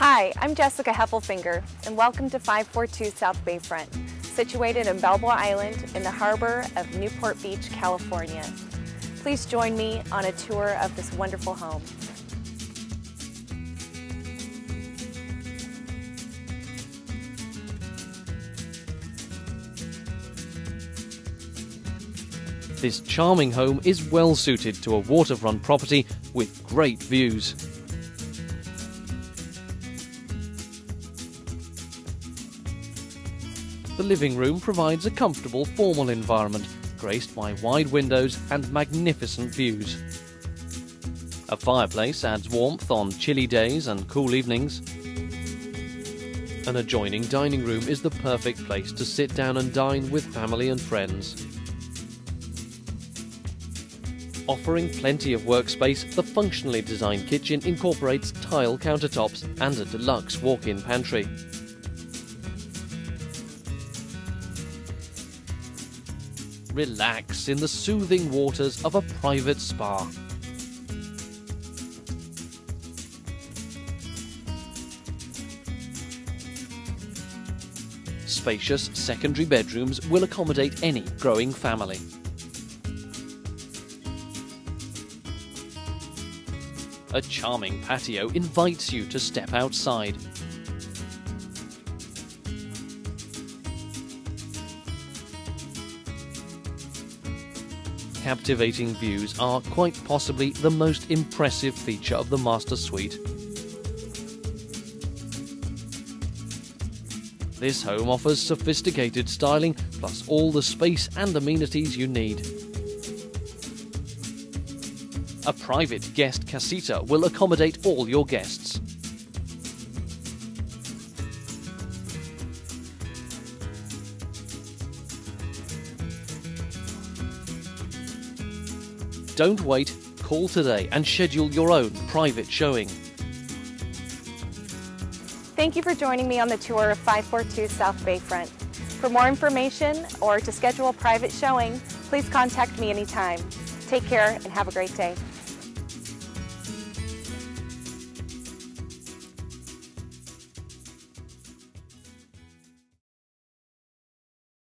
Hi, I'm Jessica Haefelfinger, and welcome to 542 South Bayfront, situated in Balboa Island in the harbor of Newport Beach, California. Please join me on a tour of this wonderful home. This charming home is well suited to a waterfront property with great views. The living room provides a comfortable formal environment, graced by wide windows and magnificent views. A fireplace adds warmth on chilly days and cool evenings. An adjoining dining room is the perfect place to sit down and dine with family and friends. Offering plenty of workspace, the functionally designed kitchen incorporates tile countertops and a deluxe walk-in pantry. Relax in the soothing waters of a private spa. Spacious secondary bedrooms will accommodate any growing family. A charming patio invites you to step outside. Captivating views are quite possibly the most impressive feature of the master suite. This home offers sophisticated styling plus all the space and amenities you need. A private guest casita will accommodate all your guests. Don't wait, call today and schedule your own private showing. Thank you for joining me on the tour of 542 South Bayfront. For more information or to schedule a private showing, please contact me anytime. Take care and have a great day.